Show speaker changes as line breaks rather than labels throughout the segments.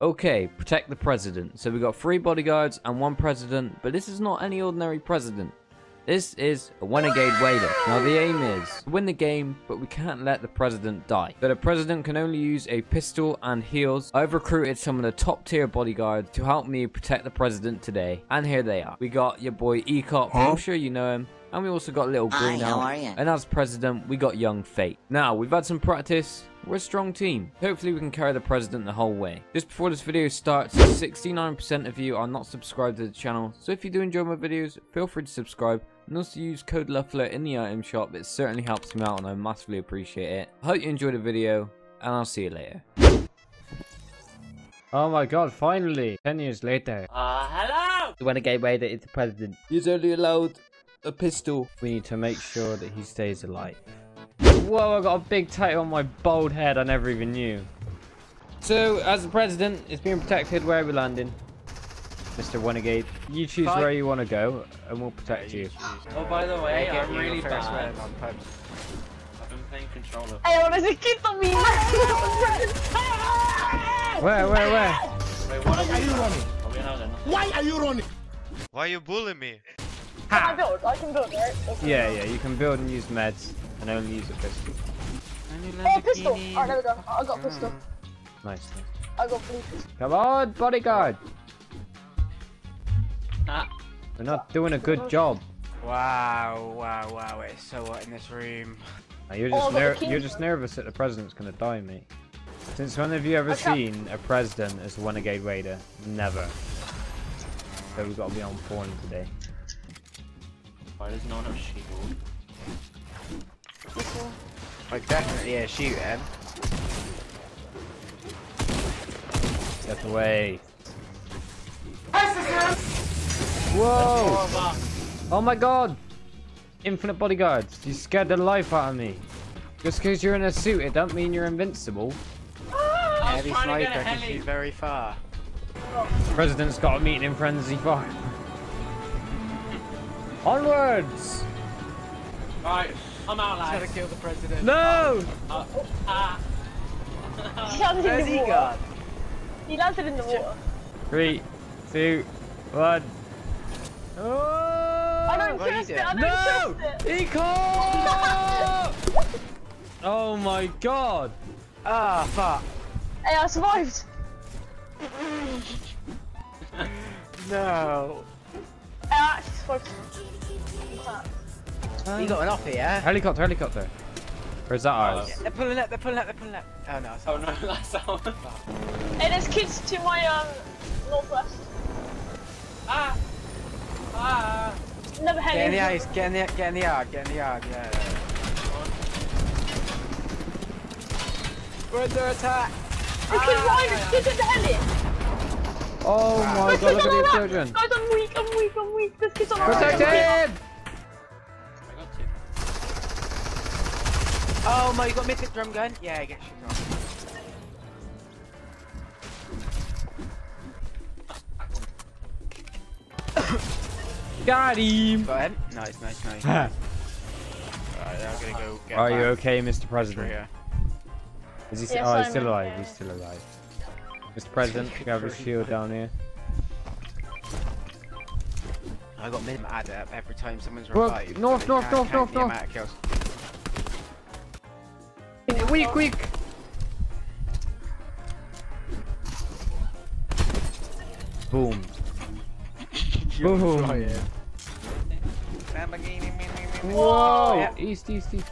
Okay, protect the president. So we got three bodyguards and one president, but this is not any ordinary president. This is a renegade raider. Now the aim is to win the game, but we can't let the president die. So the president can only use a pistol and heals. I've recruited some of the top tier bodyguards to help me protect the president today. And here they are. We got your boy Ecop, I'm sure you know him. And we also got Little
Hi,
Green
how
out.
are ya?
And as president, we got Young Fate. Now, we've had some practice. We're a strong team. Hopefully we can carry the president the whole way. Just before this video starts, 69% of you are not subscribed to the channel. So if you do enjoy my videos, feel free to subscribe. And also use code LUFFLUR in the item shop. It certainly helps me out and I massively appreciate it. I hope you enjoyed the video. And I'll see you later.
Oh my god, finally! 10 years later.
Uh, hello!
The Renegade Raider is the president.
He's only allowed a pistol.
We need to make sure that he stays alive. Whoa, I got a big tattoo on my bald head I never even knew. So, as the president, it's being protected. Where are we landing? Mr. Renegade. You choose
Fight.
where you want to go, and we'll protect you.
Oh, by the way, I'm really
first
bad.
round on pubs.
I've been playing controller.
Ey, ahora se quita mi
Where, where, where?
Wait, what are you running? Why are you running?
Why are you bullying me?
Can I build? I can build, right? Okay.
Yeah, yeah, you can build and use meds, and only use a pistol.
Oh, pistol! Alright, there we go. I got pistol.
Nice. nice.
I got blue pistol.
Come on, bodyguard!
Ah,
We're not doing a good job.
Wow, wow, wow, it's so hot in this room.
Now, you're
Oh,
just
I got the
ner- you're just nervous that the president's gonna die, mate. Since when have you ever seen a president as a renegade raider? Never. So we've got to be on point today.
why does no one have shield?
Pistol.
Like, definitely a shooting.
Get away. Whoa! Oh my god! Infinite bodyguards. You scared the life out of me. Just because you're in a suit, it don't mean you're invincible.
I
Heavy
trying to get
sniper can
heli.
shoot very far.
President's got a meeting in frenzy fire. Onwards!
Right, I'm out,
Gotta kill the president.
No!
Ah,
He landed
Where's
in
he
the water.
gone?
He landed in the water.
Three, two, one. Oh!
I don't
What
trust it. I don't
No!
trust it.
Eco! oh my god!
Ah, fuck.
Hey, I survived.
No.
Hey, I actually survived.
You got an offer, yeah?
Helicopter, helicopter. Or is that ours?
They're pulling up, they're pulling up, they're pulling up. Oh no, it's
oh
not.
no, that's all.
Hey, there's kids to my um northwest.
ah! Ah!
Never
Get in the
heli.
ice, get in the, get in the yard, get in the yard, yeah. yeah. We're under attack!
There's kids behind us. Kids in the heli.
Oh my god,
kids
look
on
at
our
the children!
Guys, I'm weak. I'm weak. I'm weak. There's kids on our left.
Protected!
Oh my, you got mythic drum gun? Yeah, I get shit on.
Got him!
Got him? Nice, nice, nice. Alright, I'm gonna go get
Are you okay, Mr. President?
Yeah.
Is he
Yes,
oh, he's
I'm
still alive.
okay.
He's still alive. Mr. President, we have a shield down here.
I got minimum add up every time someone's
Well,
revived.
north, north, north, north, north.
Amount of.
Weak, weak! Boom. Boom. Whoa!
Yeah.
East, east, east.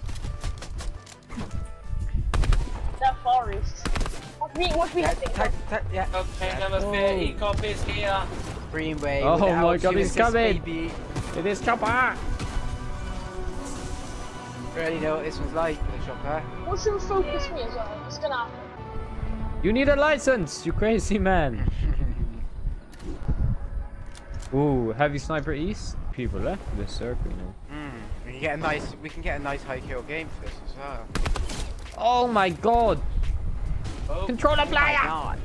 That far east. Watch me. Watch me.
Yeah,
hitting.
ta- ta- yeah.
Okay, never fear, Ecop is here.
Greenway.
Oh my God, he's coming.
Baby.
It is chopper!
Already know what this one's like with the chopper.
Watch him focus me as well. It's gonna happen.
You need a license, you crazy man! Ooh, heavy sniper east. People left this circle now.
Hmm. We can get a nice. We can get a nice high kill game for this as well.
Oh my god!
Oh,
Controller
Oh my
player!
god.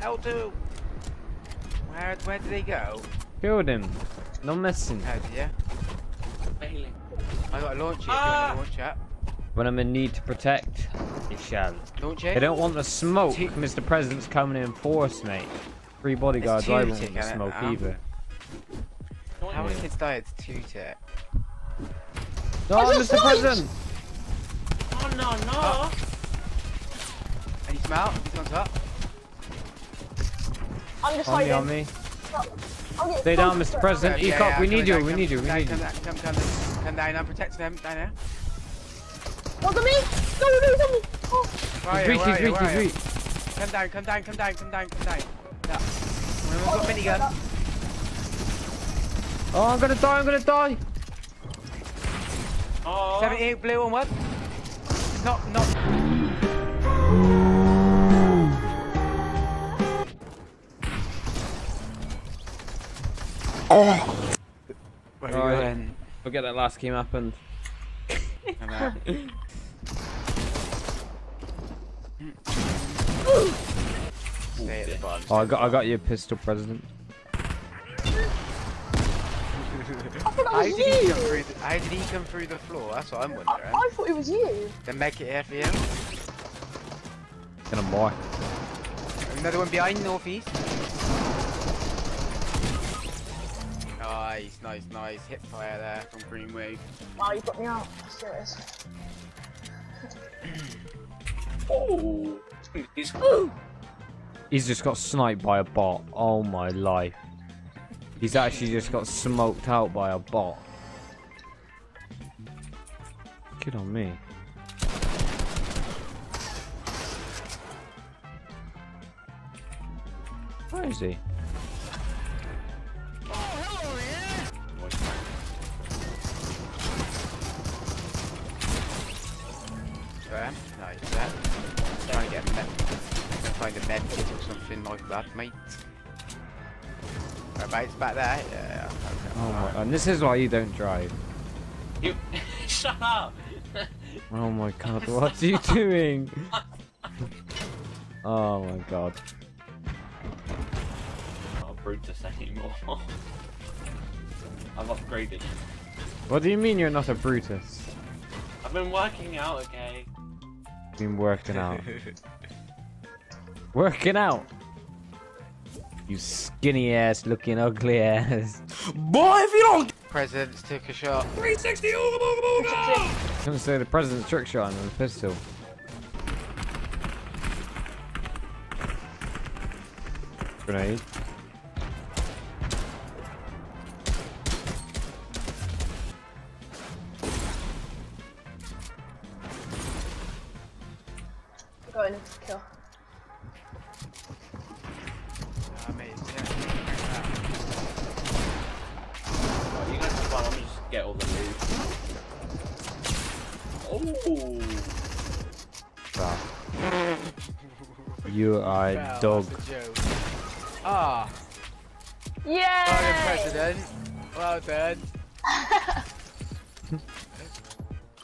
L2. Where where did they go?
Killed him. No messing.
How did you?
failing.
I got a launch here.
Ah!
If you want to launch it.
When I'm in need to protect, You shall.
Launch
They don't want the smoke.
Two-
Mr. President's coming in force, mate. Three bodyguards. I won't want the smoke
Um,
either.
How many kids died? It's two tick.
Oh,
just
Mr.
sniped!
President!
Oh no no! And he's out. He's on top.
I'm just
On me,
hiding.
on me. Stay down. Mr. President.
Yeah,
Ecop,
yeah,
we
come
need you. We need you. We need you.
down, Come, come, come, come down. I'm protecting them down here.
Look at me! No, no, no, no! Oh,
Where are
He's
you?
weak,
Where
he's
are you?
weak, he's
you? Come down, come down, come down, come down, come down. Yeah. We've got minigun.
Oh, I'm gonna die, I'm gonna die.
Oh. 78 blue on one. Not, not. Oh. Where are
Right.
you going?
Forget that last game happened.
I'm. Stay at the bottom.
Oh, I got, I got you pistol, President.
I thought
How did
was
he
you!
come through? The, how did he come through the floor? That's what I'm wondering.
I thought it was you.
Then make it here for you.
Gonna boy.
Another one behind, northeast. Nice, nice, nice. Hip fire there from Greenway.
Wow, you put me out. Serious.
He's just got sniped by a bot. Oh my life. He's actually just got smoked out by a bot. Good on me. Where is he?
Find a med kit or something like that, mate. Whereabouts back there? Yeah. Okay.
Oh my, and this is why you don't drive.
You shut up.
Oh my god, what are you doing? Oh my god.
Not a Brutus anymore. I've upgraded.
What do you mean you're not a Brutus?
I've been working out, okay.
Been working out. Working out! You skinny ass looking ugly ass. Boy, if you don't.
Presidents took a shot.
I was gonna say the president's trick shot and a pistol. Grenade.
Going in for kill.
Ah, mate, yeah.
Right, you guys are fine, I'm gonna just get all the loot. Oh!
You are a dog.
a joke. Ah, well
Yay!
done, President. Well done.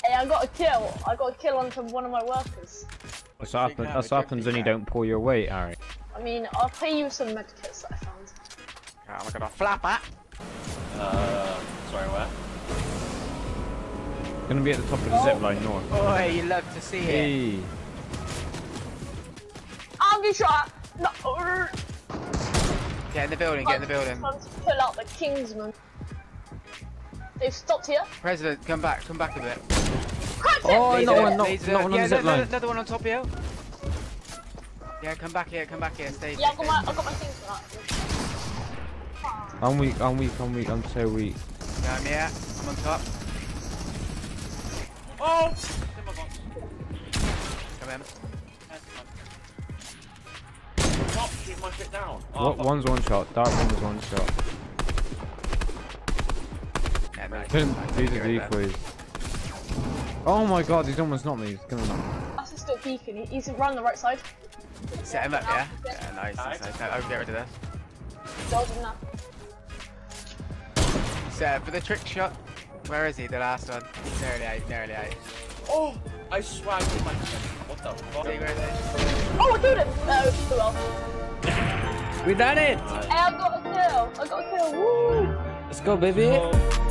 Hey, I got a kill. I got a kill onto one of my workers.
That's what happens, that's what happens when you don't pull your weight, Harry.
I mean, I'll pay you some medkits that I found.
I'm gonna flap it.
Gonna be at the top of the zip line north.
Boy, you love to see it.
I'll be shot! No!
Get in the building, get in the building.
Time to pull out the Kingsman. They've stopped here.
President, come back, come back a bit.
Oh,
Laser, uh,
not one, not, not one on
yeah,
the zip
no, no,
line.
Another one on top of you. Yeah, come back here, come back here, stay.
Yeah, I
stay,
got my,
stay.
I got my Kingsman out.
I'm weak, I'm weak, I'm weak, I'm so weak.
Yeah, I'm here. I'm on top.
Oh! It's in my box.
Come in.
Stop, keep my shit down. Oh,
What, one's one shot, dark one was one shot.
Yeah, nice.
Couldn't
nice,
do
get
the
rid of that.
decoys. Oh my god, he's almost not me, he's gonna knock me.
That's just still peeking. He- He's running the right side.
Set him up, yeah?
Yeah.
Yeah, nice, nice,
Nice.
nice. No, I'll get rid of this.
Dodging that.
Set up for the trick shot. Where is he, the last one? He's nearly out, nearly out.
Oh! I swagged with my What the fuck?
See where it is?
Oh, I killed him! No, too well.
We done it!
Hey, I got a kill! I got a kill! Woo!
Let's go, baby!
Oh.